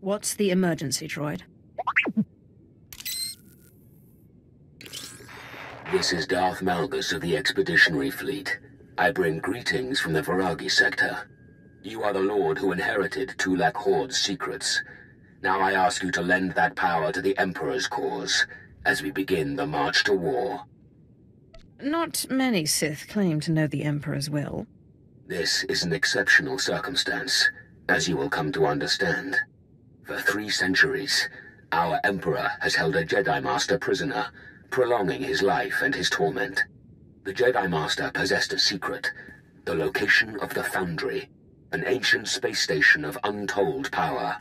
What's the emergency, droid? This is Darth Malgus of the Expeditionary Fleet. I bring greetings from the Viragi sector. You are the Lord who inherited Tulak Hord's secrets. Now I ask you to lend that power to the Emperor's cause, as we begin the march to war. Not many Sith claim to know the Emperor's will. This is an exceptional circumstance, as you will come to understand. For three centuries, our Emperor has held a Jedi Master prisoner, prolonging his life and his torment. The Jedi Master possessed a secret, the location of the Foundry, an ancient space station of untold power.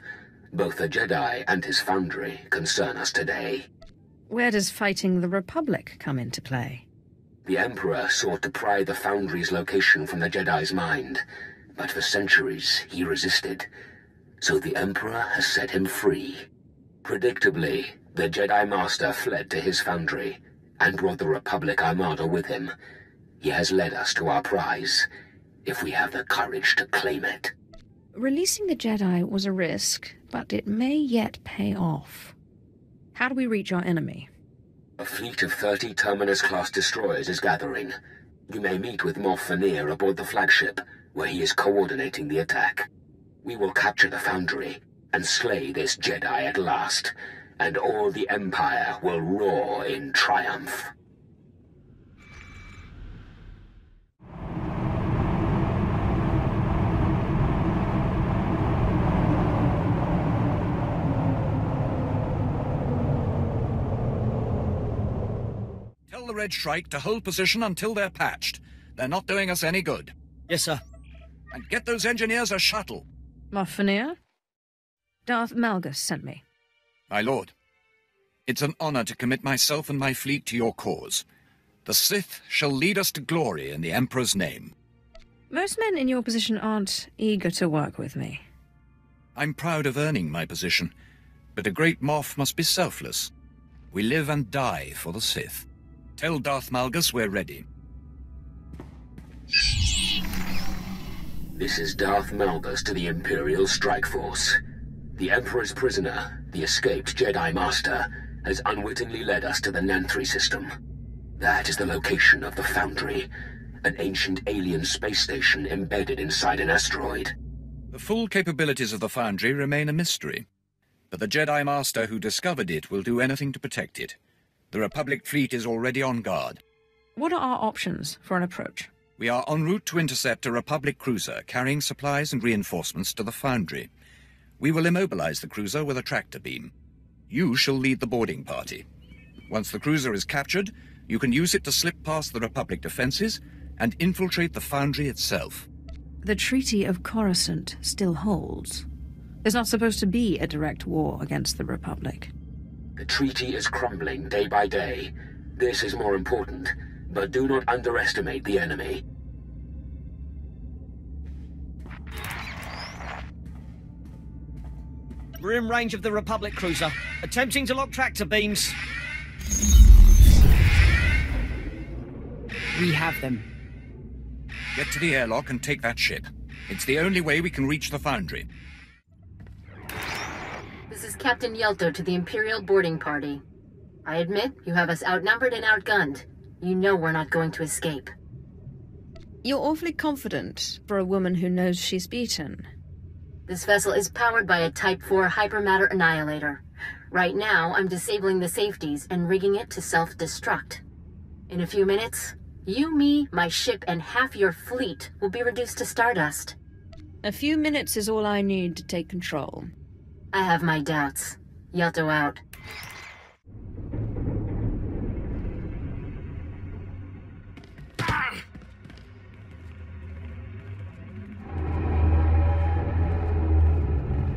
Both the Jedi and his Foundry concern us today. Where does fighting the Republic come into play? The Emperor sought to pry the Foundry's location from the Jedi's mind, but for centuries he resisted. So the Emperor has set him free. Predictably, the Jedi Master fled to his Foundry and brought the Republic Armada with him. He has led us to our prize, if we have the courage to claim it. Releasing the Jedi was a risk, but it may yet pay off. How do we reach our enemy? A fleet of 30 Terminus-class destroyers is gathering. You may meet with Moff Phennir aboard the flagship, where he is coordinating the attack. We will capture the Foundry and slay this Jedi at last, and all the Empire will roar in triumph. Tell the Red Shrike to hold position until they're patched. They're not doing us any good. Yes, sir. And get those engineers a shuttle. Moff Phennir? Darth Malgus sent me. My lord, it's an honor to commit myself and my fleet to your cause. The Sith shall lead us to glory in the Emperor's name. Most men in your position aren't eager to work with me. I'm proud of earning my position, but a great Moff must be selfless. We live and die for the Sith. Tell Darth Malgus we're ready. This is Darth Malgus to the Imperial Strike Force. The Emperor's prisoner, the escaped Jedi Master, has unwittingly led us to the Nanthri system. That is the location of the Foundry, an ancient alien space station embedded inside an asteroid. The full capabilities of the Foundry remain a mystery, but the Jedi Master who discovered it will do anything to protect it. The Republic fleet is already on guard. What are our options for an approach? We are en route to intercept a Republic cruiser carrying supplies and reinforcements to the Foundry. We will immobilize the cruiser with a tractor beam. You shall lead the boarding party. Once the cruiser is captured, you can use it to slip past the Republic defenses and infiltrate the Foundry itself. The Treaty of Coruscant still holds. There's not supposed to be a direct war against the Republic. The treaty is crumbling day by day. This is more important, but do not underestimate the enemy. We're in range of the Republic cruiser, attempting to lock tractor beams. We have them. Get to the airlock and take that ship. It's the only way we can reach the Foundry. This is Captain Yelto to the Imperial boarding party. I admit you have us outnumbered and outgunned. You know we're not going to escape. You're awfully confident for a woman who knows she's beaten. This vessel is powered by a Type 4 hypermatter annihilator. Right now, I'm disabling the safeties and rigging it to self-destruct. In a few minutes, you, me, my ship, and half your fleet will be reduced to stardust. A few minutes is all I need to take control. I have my doubts. Yelto out.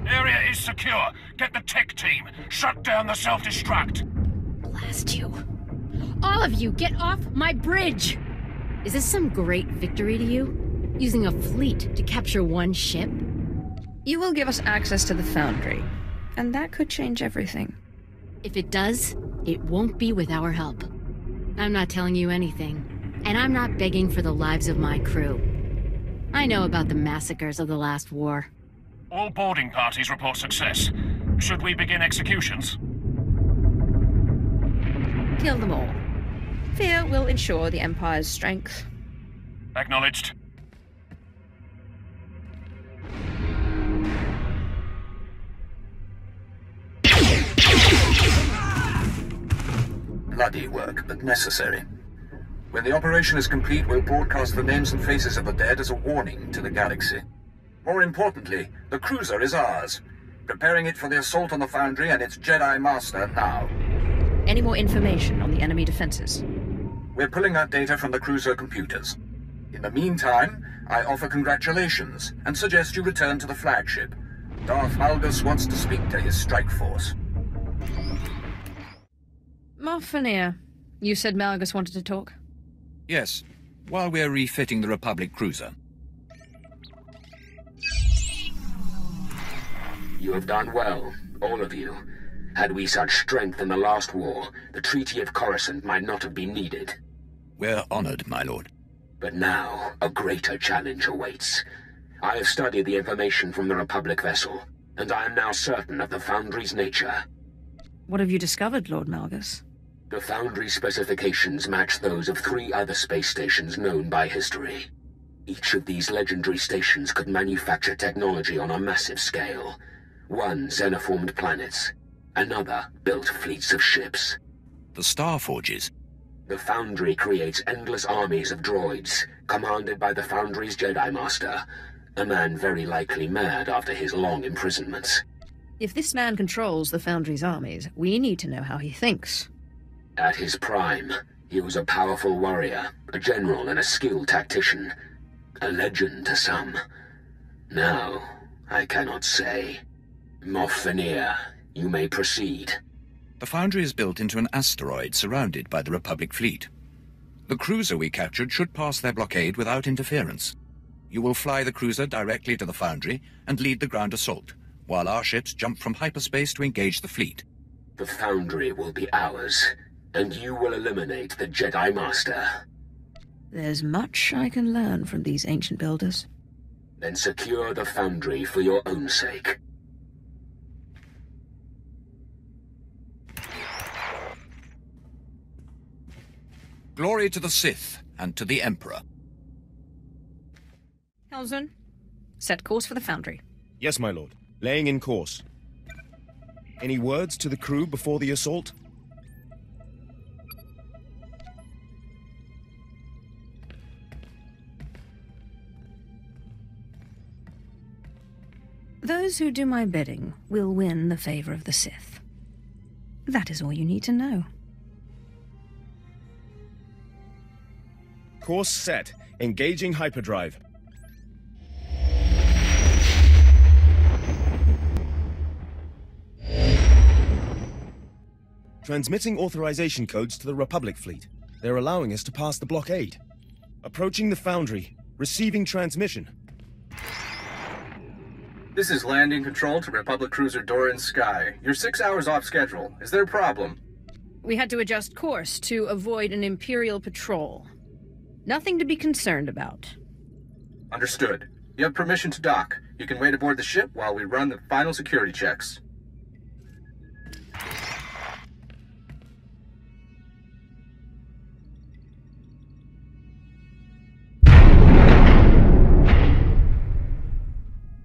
Area is secure. Get the tech team. Shut down the self-destruct. Blast you. All of you, get off my bridge! Is this some great victory to you? Using a fleet to capture one ship? You will give us access to the Foundry, and that could change everything. If it does, it won't be with our help. I'm not telling you anything, and I'm not begging for the lives of my crew. I know about the massacres of the last war. All boarding parties report success. Should we begin executions? Kill them all. Fear will ensure the Empire's strength. Acknowledged. Bloody work, but necessary. When the operation is complete, we'll broadcast the names and faces of the dead as a warning to the galaxy. More importantly, the cruiser is ours. Preparing it for the assault on the Foundry and its Jedi Master now. Any more information on the enemy defenses? We're pulling that data from the cruiser computers. In the meantime, I offer congratulations and suggest you return to the flagship. Darth Malgus wants to speak to his strike force. Moff Phennir, you said Malgus wanted to talk? Yes, while we're refitting the Republic cruiser. You have done well, all of you. Had we such strength in the last war, the Treaty of Coruscant might not have been needed. We're honored, my lord. But now, a greater challenge awaits. I have studied the information from the Republic vessel, and I am now certain of the Foundry's nature. What have you discovered, Lord Malgus? The Foundry specifications match those of three other space stations known by history. Each of these legendary stations could manufacture technology on a massive scale. One xenoformed planets. Another built fleets of ships. The Star Forges? The Foundry creates endless armies of droids, commanded by the Foundry's Jedi Master, a man very likely mad after his long imprisonment. If this man controls the Foundry's armies, we need to know how he thinks. At his prime, he was a powerful warrior, a general and a skilled tactician. A legend to some. Now, I cannot say. Moff Phennir, you may proceed. The Foundry is built into an asteroid surrounded by the Republic fleet. The cruiser we captured should pass their blockade without interference. You will fly the cruiser directly to the Foundry and lead the ground assault, while our ships jump from hyperspace to engage the fleet. The Foundry will be ours, and you will eliminate the Jedi Master. There's much I can learn from these ancient builders. Then secure the Foundry for your own sake. Glory to the Sith and to the Emperor. Helmsman, set course for the Foundry. Yes, my lord. Laying in course. Any words to the crew before the assault? Those who do my bidding will win the favor of the Sith. That is all you need to know. Course set. Engaging hyperdrive. Transmitting authorization codes to the Republic fleet. They're allowing us to pass the blockade. Approaching the Foundry. Receiving transmission. This is landing control to Republic Cruiser Doran Sky. You're six hours off schedule. Is there a problem? We had to adjust course to avoid an Imperial patrol. Nothing to be concerned about. Understood. You have permission to dock. You can wait aboard the ship while we run the final security checks.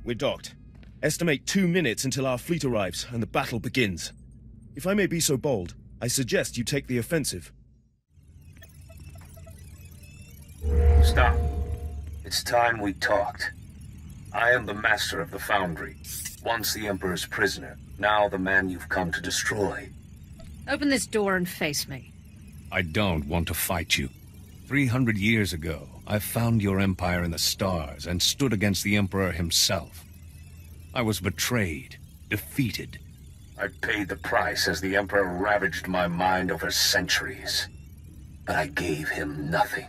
We're docked. Estimate two minutes until our fleet arrives and the battle begins. If I may be so bold, I suggest you take the offensive. Stop. It's time we talked. I am the master of the Foundry. Once the Emperor's prisoner, now the man you've come to destroy. Open this door and face me. I don't want to fight you. Three hundred years ago, I found your empire in the stars and stood against the Emperor himself. I was betrayed, defeated. I paid the price as the Emperor ravaged my mind over centuries. But I gave him nothing.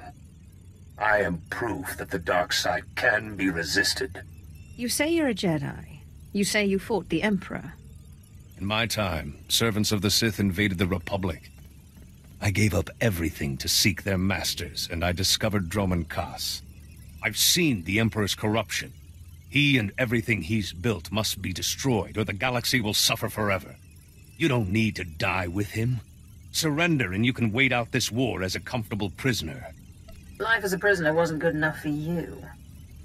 I am proof that the dark side can be resisted. You say you're a Jedi. You say you fought the Emperor. In my time, servants of the Sith invaded the Republic. I gave up everything to seek their masters, and I discovered Dromund Kaas. I've seen the Emperor's corruption. He and everything he's built must be destroyed, or the galaxy will suffer forever. You don't need to die with him. Surrender and you can wait out this war as a comfortable prisoner. Life as a prisoner wasn't good enough for you.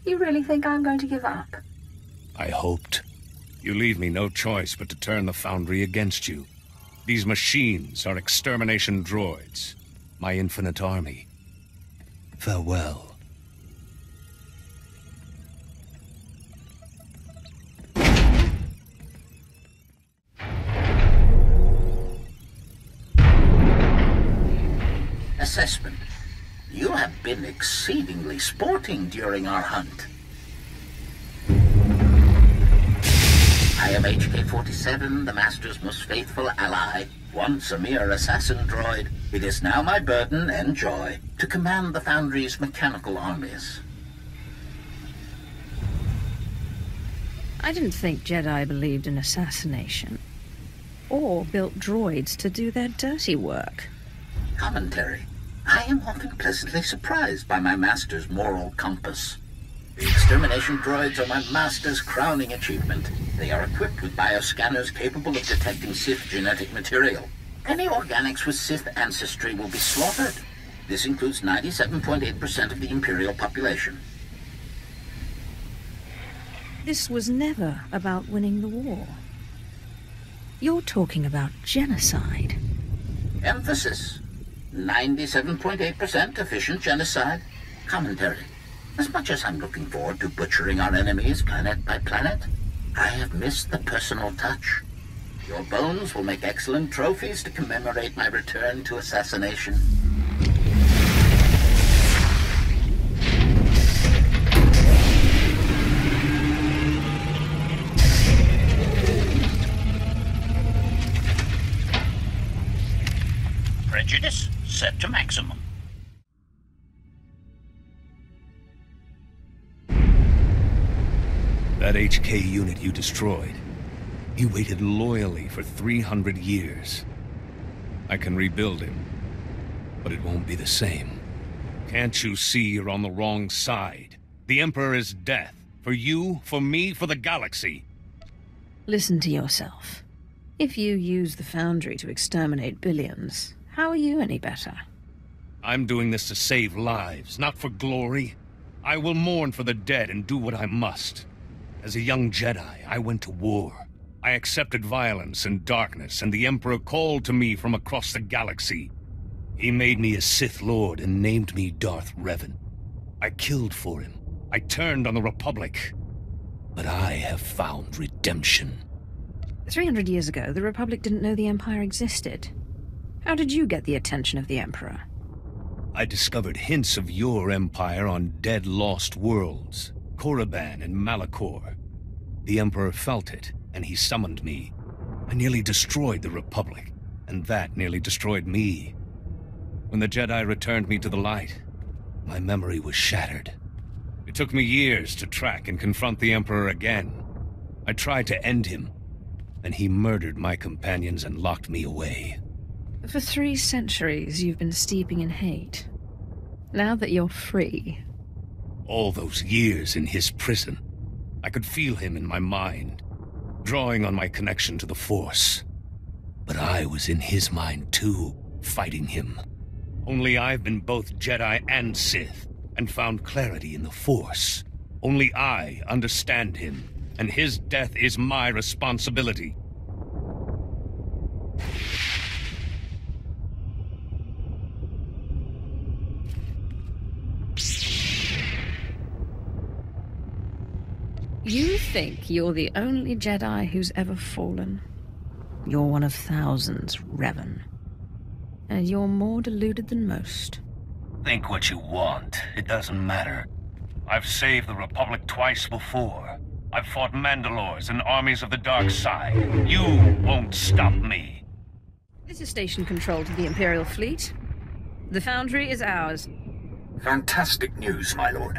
You really think I'm going to give up? I hoped. You leave me no choice but to turn the Foundry against you. These machines are extermination droids. My infinite army. Farewell. Assessment. You have been exceedingly sporting during our hunt. I am HK-47, the Master's most faithful ally. Once a mere assassin droid, it is now my burden and joy to command the Foundry's mechanical armies. I didn't think Jedi believed in assassination. Or built droids to do their dirty work. Commentary. I am often pleasantly surprised by my master's moral compass. The extermination droids are my master's crowning achievement. They are equipped with bioscanners capable of detecting Sith genetic material. Any organics with Sith ancestry will be slaughtered. This includes 97.8% of the Imperial population. This was never about winning the war. You're talking about genocide. Emphasis. 97.8% efficient genocide. Commentary. As much as I'm looking forward to butchering our enemies planet by planet, I have missed the personal touch. Your bones will make excellent trophies to commemorate my return to assassination. Set to maximum. That HK unit you destroyed, he waited loyally for 300 years. I can rebuild him, but it won't be the same. Can't you see you're on the wrong side? The Emperor is death. For you, for me, for the galaxy. Listen to yourself. If you use the Foundry to exterminate billions, how are you any better? I'm doing this to save lives, not for glory. I will mourn for the dead and do what I must. As a young Jedi, I went to war. I accepted violence and darkness, and the Emperor called to me from across the galaxy. He made me a Sith Lord and named me Darth Revan. I killed for him. I turned on the Republic. But I have found redemption. 300 years ago, the Republic didn't know the Empire existed. How did you get the attention of the Emperor? I discovered hints of your empire on dead lost worlds, Korriban and Malachor. The Emperor felt it, and he summoned me. I nearly destroyed the Republic, and that nearly destroyed me. When the Jedi returned me to the light, my memory was shattered. It took me years to track and confront the Emperor again. I tried to end him, and he murdered my companions and locked me away. For three centuries, you've been steeping in hate. Now that you're free. All those years in his prison, I could feel him in my mind, drawing on my connection to the Force. But I was in his mind too, fighting him. Only I've been both Jedi and Sith, and found clarity in the Force. Only I understand him, and his death is my responsibility. You think you're the only Jedi who's ever fallen. You're one of thousands, Revan. And you're more deluded than most. Think what you want. It doesn't matter. I've saved the Republic twice before. I've fought Mandalores and armies of the dark side. You won't stop me. This is station control to the Imperial fleet. The Foundry is ours. Fantastic news, my lord.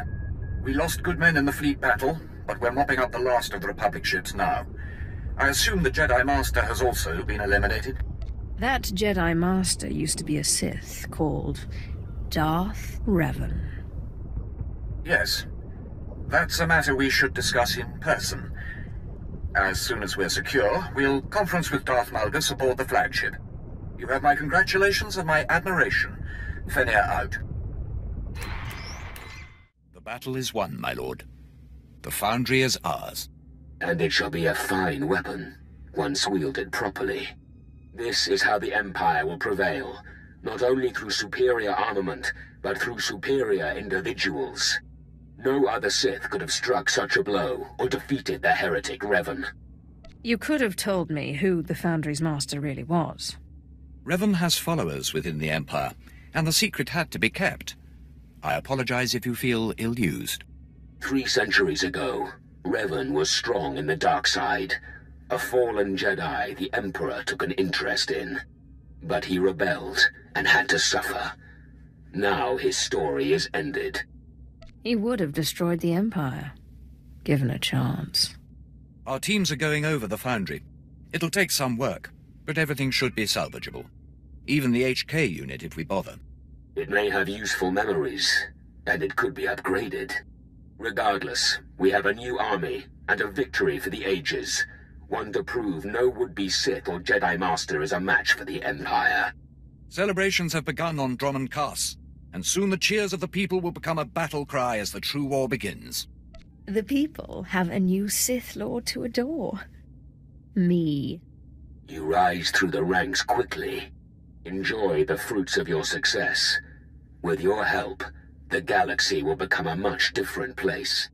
We lost good men in the fleet battle, but we're mopping up the last of the Republic ships now. I assume the Jedi Master has also been eliminated? That Jedi Master used to be a Sith called Darth Revan. Yes. That's a matter we should discuss in person. As soon as we're secure, we'll conference with Darth Malgus aboard the flagship. You have my congratulations and my admiration. Phennir out. The battle is won, my lord. The Foundry is ours. And it shall be a fine weapon, once wielded properly. This is how the Empire will prevail, not only through superior armament, but through superior individuals. No other Sith could have struck such a blow or defeated the heretic Revan. You could have told me who the Foundry's master really was. Revan has followers within the Empire, and the secret had to be kept. I apologize if you feel ill-used. Three centuries ago, Revan was strong in the dark side. A fallen Jedi the Emperor took an interest in. But he rebelled and had to suffer. Now his story is ended. He would have destroyed the Empire, given a chance. Our teams are going over the Foundry. It'll take some work, but everything should be salvageable. Even the HK unit if we bother. It may have useful memories, and it could be upgraded. Regardless, we have a new army, and a victory for the ages. One to prove no would-be Sith or Jedi Master is a match for the Empire. Celebrations have begun on Dromund Kaas, and soon the cheers of the people will become a battle cry as the true war begins. The people have a new Sith Lord to adore. Me. You rise through the ranks quickly. Enjoy the fruits of your success. With your help, the galaxy will become a much different place.